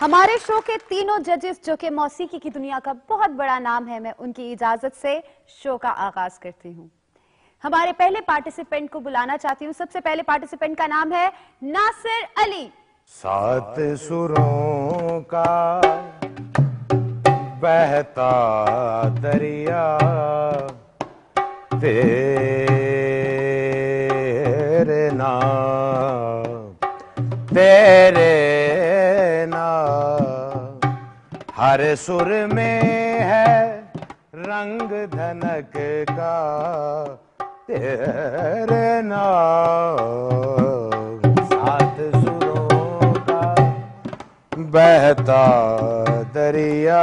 हमारे शो के तीनों जजेस जो कि मौसीकी की दुनिया का बहुत बड़ा नाम है, मैं उनकी इजाज़त से शो का आगाज़ करती हूँ। हमारे पहले पार्टिसिपेंट को बुलाना चाहती हूँ। सबसे पहले पार्टिसिपेंट का नाम है नासिर अली। सात सुरों का बहता दरिया, तेरे नाम, तेरे हर सुर में है रंग धनक का तेरे नाम। सात सुरों का बहता दरिया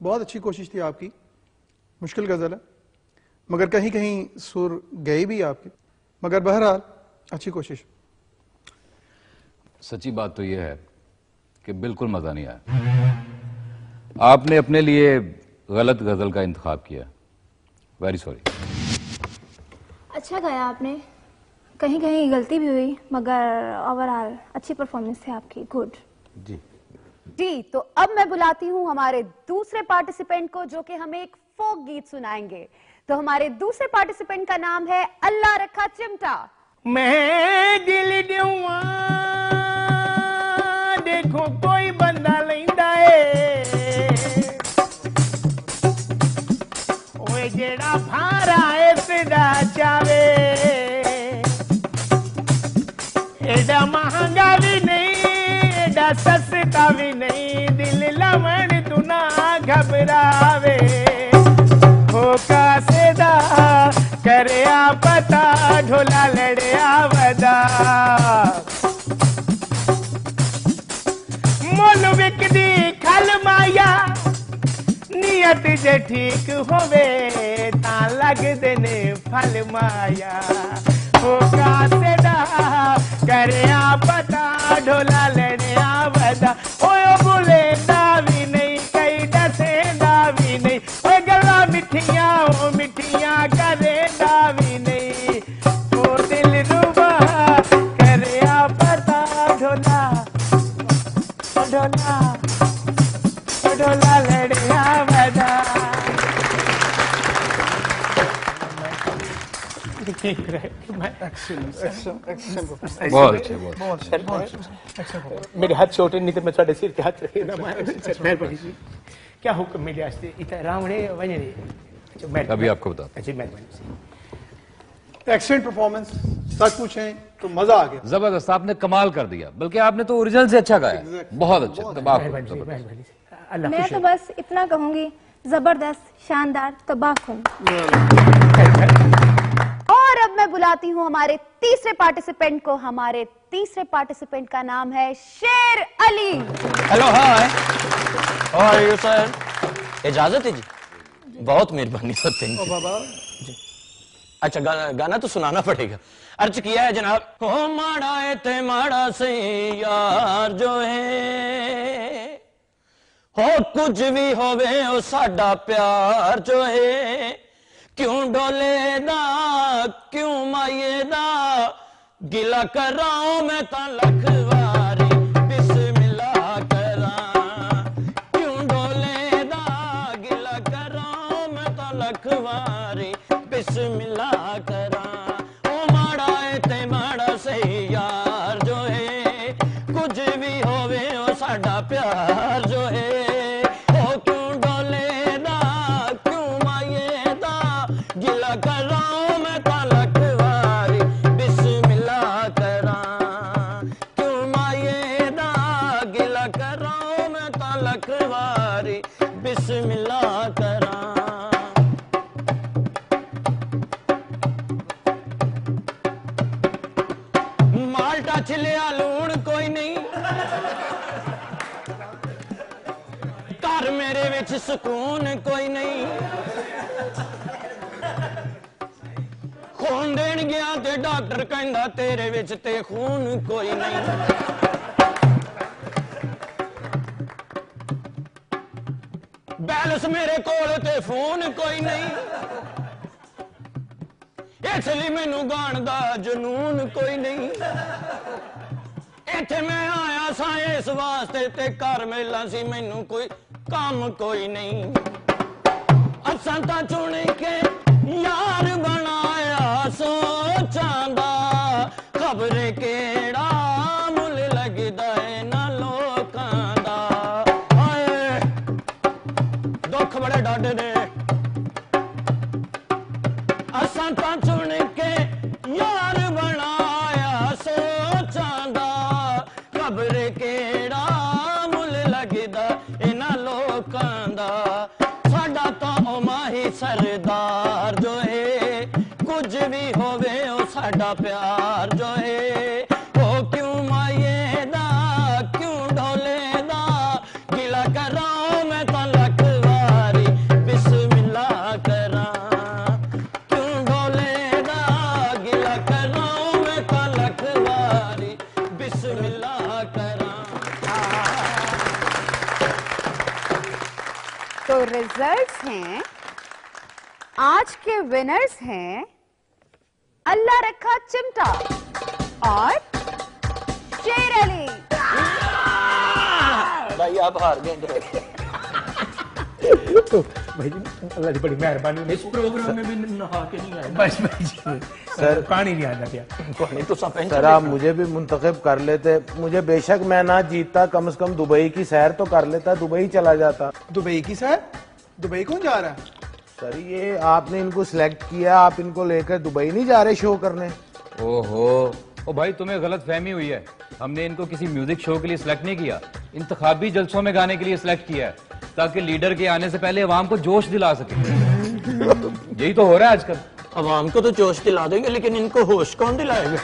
बहुत अच्छी कोशिश थी आपकी। मुश्किल गज़ल है। मगर कहीं कहीं सुर गई भी आपकी। मगर बहरहाल अच्छी कोशिश। सच्ची बात तो यह है कि बिल्कुल मज़ा नहीं आया। आपने अपने लिए गलत गज़ल का इंतखाब किया। वेरी सॉरी अच्छा गाया आपने। कहीं कहीं गलती भी हुई मगर ओवरऑल अच्छी परफॉर्मेंस थी आपकी। गुड जी। जी तो अब मैं बुलाती हूँ हमारे दूसरे पार्टिसिपेंट को जो कि हमें एक फोक गीत सुनाएँगे। तो हमारे दूसरे पार्टिसिपेंट का नाम है अल्लाह रखा चिमटा। मैं दिल देखो कोई बंदा लेंदा है। ओए जेड़ा भारा है चावे। एडा महँगा भी नहीं, एडा सस्ता भी नहीं, दिल लवण तू ना घबरावे। सेहत जे ठीक होवे, ता लग देने फल माया। हो का से करे आ पता, ढोला लेने आवदा। ओयो बोले ना भी नहीं, कई दसे ना भी नहीं। ओए गला मिठिया, ओ मिठिया करे ना भी नहीं। ओ दिल रुबा करे आ पता, ढोला ढोला ढोला ठीक रहे बहुत अच्छे बहुत मेरे हाथ छोटे नहीं तो मैं थोड़े सिर के हाथ मेहरबानी जी क्या हुक्म मेरे वास्ते इतना रावणे वजने अच्छा अभी आपको बताता जी मेहरबानी एक्सीलेंट परफॉर्मेंस सच पूछें तो मज़ा आ गया। ज़बरदस्त आपने कमाल कर दिया। बल्कि आपने तो ओरिजिनल से अच्छा गाया। बहुत अच्छा तबाह अल्लाह मैं तो बस इतना कहूँगी ज़बरदस्त शानदार तबाहकुन और अब मैं बुलाती हूँ हमारे तीसरे पार्टिसिपेंट को। हमारे तीसरे पार्टिसिपेंट का नाम है Sher Ali. Hello hi how are you sir इजाज़त है जी बहुत मेहरबानी होती है बाबा। अच्छा गाना गाना तो सुनाना पड़ेगा। अर्ज़ किया है जनाब। हो माड़ा है ते माड़ा से यार जो है। हो कुछ भी होवे ओ साडा प्यार जो है। क्यों डोले दा क्यों माये दा गिला कराओ मैं ता लख वारी बिस्मिल्लाह करा क्यों डोले दा गिला कराओ मैं ता लख वारी बिस्मिल्लाह करा ओ माड़ा है ते माड़ा सही यार जो है। कुछ भी होवे ओ साडा प्यार जो है। ओ क्यों डोले दा क्यों माये दा गिला कराओ लख वारी बिस्मिल्लाह करा। माल्टा छिलिया लूण कोई नहीं। घर मेरे विच सुकून कोई नहीं। खून देन गया ते डॉक्टर कहंदा तेरे विच ते खून कोई ਬੈਲੈਂਸ ਮੇਰੇ ਕੋਲ ਤੇ ਫੋਨ ਕੋਈ ਨਹੀਂ। ਇਸ ਲਈ ਮੈਨੂੰ ਗਾਣ ਦਾ ਜਨੂਨ ਕੋਈ ਨਹੀਂ। ਇੱਥੇ ਮੈਂ ਆਇਆ ਸਾਂ ਇਸ ਵਾਸਤੇ ਤੇ ਘਰ ਮੇਲਾ ਸੀ, ਮੈਨੂੰ ਕੋਈ ਕੰਮ ਕੋਈ ਨਹੀਂ। ਅਸਾਂ ਤਾਂ ਚੁਣ ਕੇ ਯਾਰ ਬਣਾਇਆ ਸੋਚਾਂ ਦਾ, ਖਬਰੇ ਕੇ सरदार जो है, कुछ भी होवे ओ साडा प्यार जो है। ओ क्यों माये दा क्यों ढोले दा किला करा मैं तो तलक वारी बिस्मिल्ला करा। क्यों ढोले दा किला करा मैं तलक वारी बिस्मिल्ला करा। तो रिजल्ट्स तो हैं आज के विनर्स हैं अल्लाह रखा चिमटा और शेर अली। भाई आप हार गए तो भाई अल्लाह की बड़ी मेहरबानी। इस प्रोग्राम में भी नहा के नहीं आए बस भाई जी। सर पानी नहीं आना पिया। कोई तो सब सर आप मुझे भी मुंतखब कर लेते। मुझे बेशक मैं ना जीतता कम से कम दुबई की सैर तो कर लेता दुबई चला जाता। दुबई की सर? दुबई कौन जा रहा है? सर ये आपने इनको सिलेक्ट किया आप इनको लेकर दुबई नहीं जा रहे शो करने? ओहो। ओ भाई तुम्हें गलत फहमी हुई है। हमने इनको किसी म्यूज़िक शो के लिए सिलेक्ट नहीं किया। इंतखाबी जलसों में गाने के लिए सिलेक्ट किया है ताकि लीडर के आने से पहले अवाम को जोश दिला सके। यही तो हो रहा है आजकल। अवाम को तो जोश दिला देंगे लेकिन इनको होश कौन दिलाएगा?